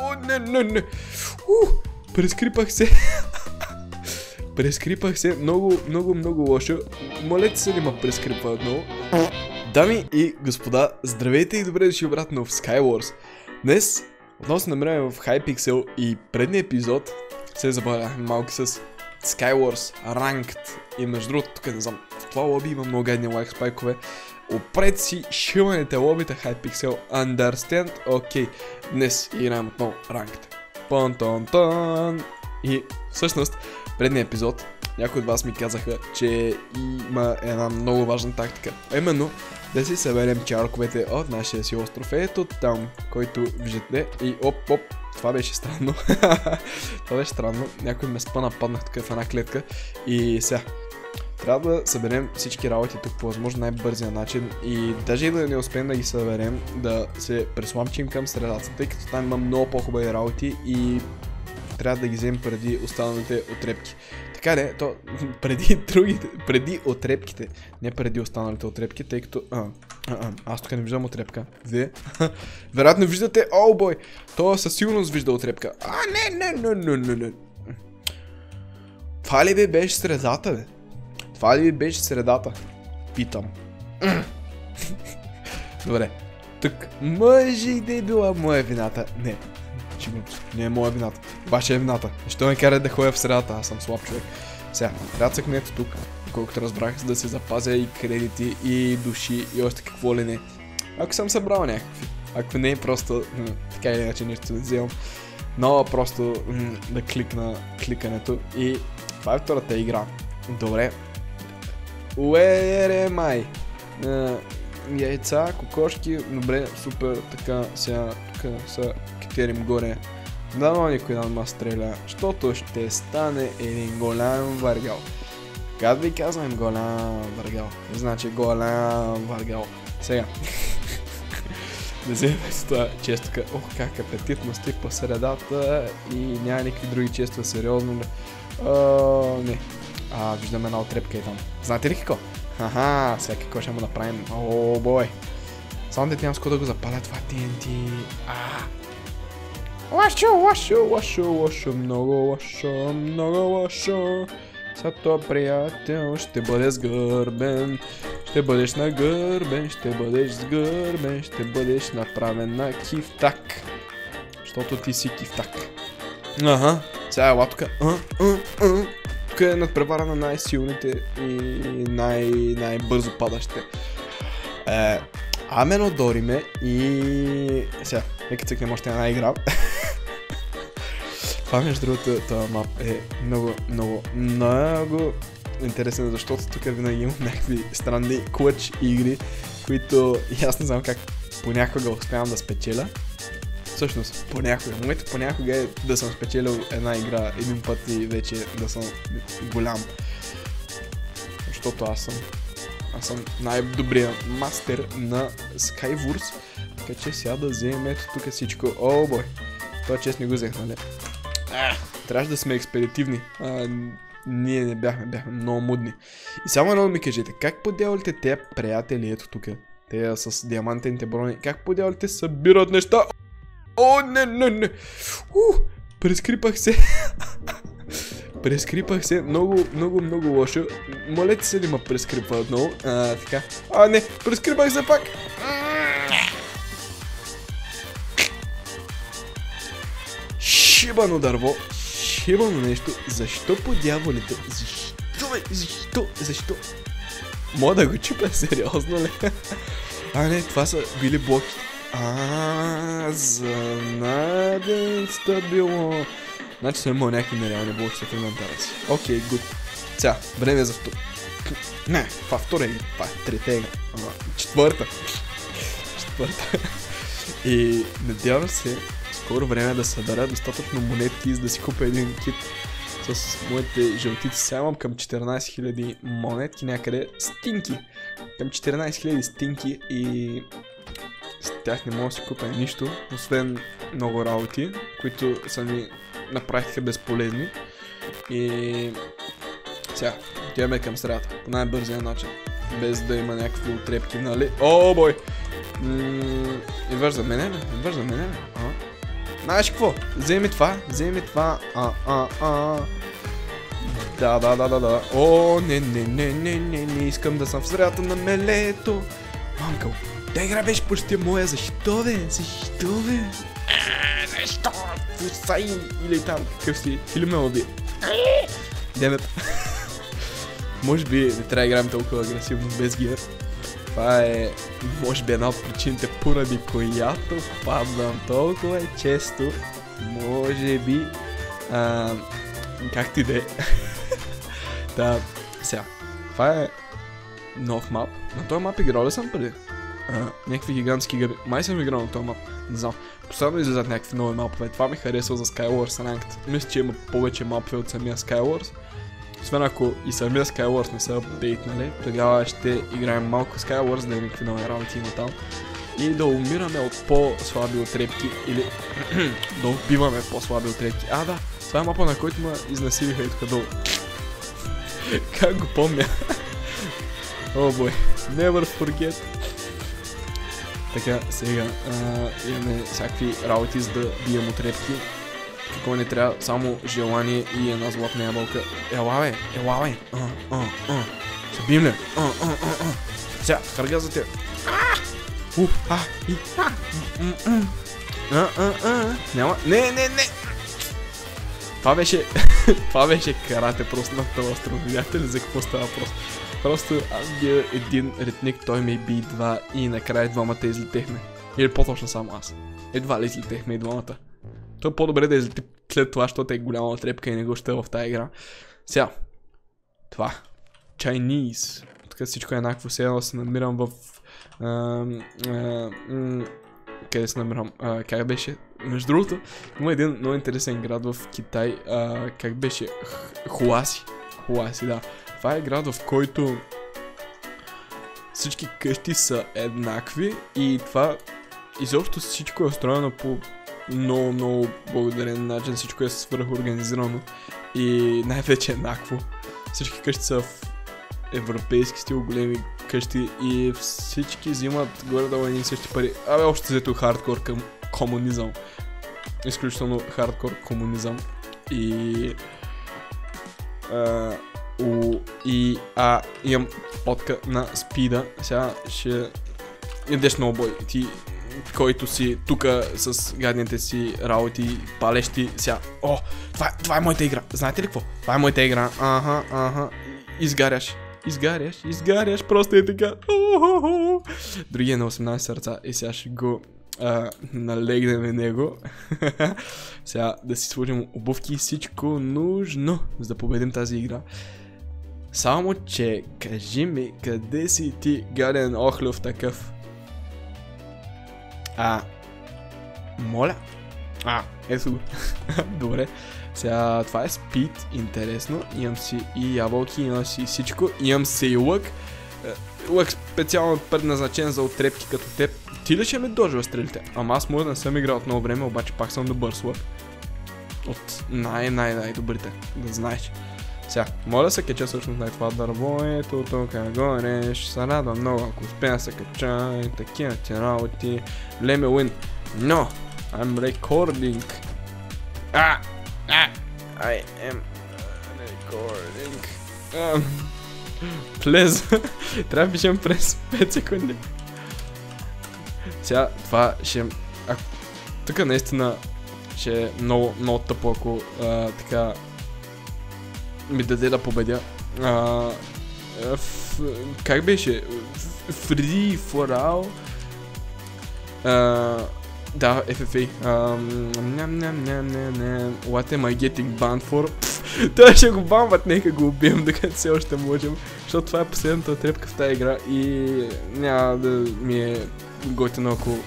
О, не, не, не. У, прескрипах се. прескрипах се много, много, много лошо. Моля ти се да ме прескрипва отново. Дами и господа, здравейте и добре дошли обратно в Skywars. Днес отново се намираме в Hypixel и предния епизод се забавяхме малко с Skywars Ranked. И между другото, тук не знам, в това лоби има много гадни лайк спайкове. Опред си шиваните лобита Hypixel Understand. Окей, днес играем отново Ranked. пан тон тон И всъщност, предния епизод, някои от вас ми казаха, че има една много важна тактика. А именно, да си съберем чарковете от нашия си остров. Ето там, който виждате. И оп, оп, това беше странно. това беше странно. Някой ме спа нападнах тук в една клетка. И сега, трябва да съберем всички работи тук по възможно най-бързия начин и даже и да не успеем да ги съберем, да се пресламчим към средата, тъй като там има много по-хубави работи и трябва да ги вземем преди останалите отрепки. Така не, то преди другите, преди отрепките, не преди останалите отрепки, тъй като... А, а, а, аз тук не виждам отрепка. Вие? Вероятно виждате, о бой, то със сигурност вижда отрепка. А, не, не, не, не, не, не. Това ли бе беше средата, бе? Това ли беше средата? Питам. Добре. Тук може да е била моя вината. Не. Не е моя вината. Ваша е вината. Защо ме кара да ходя в средата? Аз съм слаб човек. Сега, цъкне ето тук. Колкото разбрах, за да се запазя и кредити, и души, и още какво ли не. Ако съм събрал някакви. Ако не, просто така или иначе нещо да вземам. Но просто да кликна кликането. И това е втората игра. Добре, Where am I? Яйца, кокошки, добре, супер, така, сега, тук са катерим горе. Дано никой да ма стреля, защото ще стане един голям варгал. Как ви казвам голям варгал? Значи голям варгал. Сега. Не вземем с това често ох как апетитно сти по средата и няма никакви други често сериозно. Uh, не, а, виждаме една отрепка и там. Знаете ли какво? Аха, сега какво ще му направим? О, бой. Само дете нямам с да го запаля това TNT. А. Лошо, лошо, лошо, лошо, много лошо, много лошо. Са то приятел ще бъде сгърбен. Ще бъдеш нагърбен, ще бъдеш сгърбен, ще бъдеш направен на кифтак. Защото ти си кифтак. Ага, сега е латока. А, а, а е надпревара на най-силните и най- най-бързо падащите. Е, Амен одориме и... Сега, нека цъкнем още една игра. Това между другото, този мап е много, много, много интересен, защото тук винаги имам някакви странни клъч игри, които и аз не знам как понякога успявам да спечеля всъщност понякога. Моето понякога е да съм спечелил една игра един път и вече да съм голям. Защото аз съм аз съм най-добрия мастер на Skywars. Така че сега да вземем ето тук всичко. О, бой. Това чест не го взех, нали? трябваше да сме експедитивни. А, ние не бяхме, бяхме много мудни. И само едно ми кажете, как поделите те приятели ето тук? Те с диамантените брони, как поделите събират неща? О, не, не, не. У, прескрипах се. прескрипах се. Много, много, много лошо. Моля ти се да ме прескрипва отново. А, така. А, не, прескрипах се пак. Шибано дърво. Шибано нещо. Защо по дяволите? Защо, бе? Защо? Защо? Мога да го чупя сериозно ли? а, не, това са били блоки. А, за стабилно. Значи съм имал някакви нереални блоки в инвентара си. Окей, гуд. Сега, време за втор... Не, това втора игра. Това е трета игра. четвърта. четвърта. И надявам се, скоро време да събера достатъчно монетки, за да си купя един кит с моите жълтици. Сега имам към 14 000 монетки някъде. Стинки! Към 14 000 стинки и с тях не мога да си купя нищо, освен много работи, които са ми направиха безполезни. И сега, отиваме към средата, по най-бързия начин, без да има някакви отрепки, нали? О, бой! Идваш за мене? Идваш за мене, бе? Знаеш какво? Вземи това, вземи това. А, а, а. Да, да, да, да, да. О, не, не, не, не, не, не искам да съм в средата на мелето. Мамка, да игра беше почти моя. Защо бе? Защо бе? Защо? Пусай или там, какъв си? Или ме уби. Демет. Може би не трябва да играем толкова агресивно без гир. Това е, може би, една от причините, поради която падам толкова често. Може би, а, както и да е. Да, сега. Това е нов мап. На този мап играл ли съм преди? Някакви гигантски гъби. Май съм играл на този мап. Не знам. Постоянно излизат някакви нови мапове. Това ми харесва за Skywars Ranked. Мисля, че има повече мапове от самия Skywars. Освен ако и самия Skywars не са апдейтнали, тогава ще играем малко Skywars, да има някакви нови работи има там. И да умираме от по-слаби отрепки или да убиваме по-слаби отрепки. А, да, това е мапа, на който ме изнасилиха и тук долу. как го помня? О, бой. Never forget. Така, сега а, имаме всякакви работи за да бием отрепки. Какво не трябва, само желание и една златна ябълка. Ела бе, ела бе. А, а, а. Се бием ли? А, а, а, а. Сега, хърга за те. Уф, а, и, а, а, а, а. Няма, не, не, не. Това беше, това беше карате просто на този остров. Видяхте ли за какво става просто? Просто аз бия един ретник, той ме би два и накрая двамата излетехме. Или по-точно само аз. Едва ли излетехме и двамата. То е по-добре да излети след това, защото е голяма трепка и не го ще в тази игра. Сега. Това. Chinese. Тук всичко е еднакво. Сега се намирам в... къде се намирам? как беше? Между другото, има един много интересен град в Китай. как беше? Хуаси. Хуаси, да. Това е град, в който всички къщи са еднакви и това изобщо всичко е устроено по много, много благодарен начин. Всичко е свръхорганизирано и най-вече еднакво. Всички къщи са в европейски стил, големи къщи и всички взимат горе-долу едни същи пари. Абе, още взето хардкор към комунизъм. Изключително хардкор комунизъм. И... А, у, и а, имам фотка на спида. Сега ще идеш много бой. Ти, който си тук с гадните си работи, палещи. Сега, о, това, е, това е моята игра. Знаете ли какво? Това е моята игра. Аха, аха. Изгаряш. Изгаряш, изгаряш, просто е така. Другия на 18 сърца и сега ще го а, налегнем него. сега да си сложим обувки и всичко нужно, за да победим тази игра. Само, че кажи ми, къде си ти гаден охлюв такъв? А, моля? А, ето го. Добре. Сега, това е спид, интересно. Имам си и ябълки, имам си всичко. Имам си и лък. Лък специално предназначен за отрепки като теб. Ти ли ще ме дожива стрелите? Ама аз може да не съм играл от много време, обаче пак съм добър с лък. От най-най-най-добрите, да знаеш. Сега, моля да се кача всъщност на това дърво, ето тук горе, ще се радвам много, ако успея да се кача и такива ти работи. Let me win. No, I'm recording. Ah, ah, I am recording. Um. Трябва да пишем през 5 секунди. Сега, това ще... А, тук наистина ще е много, много тъпо, ако а, така ми даде да победя. А, ф, как беше? All? А, да, FFA. Ням, ням, ням, ням, ням. What am I getting banned for? Той ще го бамват, нека го убием, докато все още можем. Защото това е последната трепка в тази игра и няма да ми е готино ако...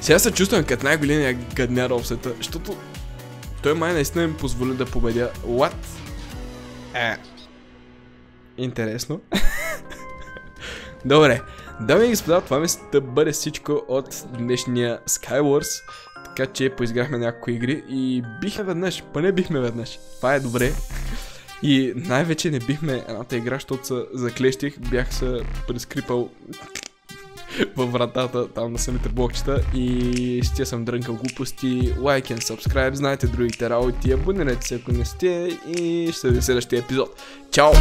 Сега се чувствам като най-големия гадняр в света, защото той май наистина ми позволи да победя. What? Е. Интересно. Добре. Дами и господа, това ми да бъде всичко от днешния Skywars. Така че поизграхме някои игри и бихме веднъж, поне бихме веднъж. Това е добре. И най-вече не бихме едната игра, защото се заклещих, бях се прескрипал във вратата там на самите блокчета и ще съм дрънкал глупости, лайк и subscribe, знаете другите работи, абонирайте се ако не сте и ще се следващия епизод. Чао!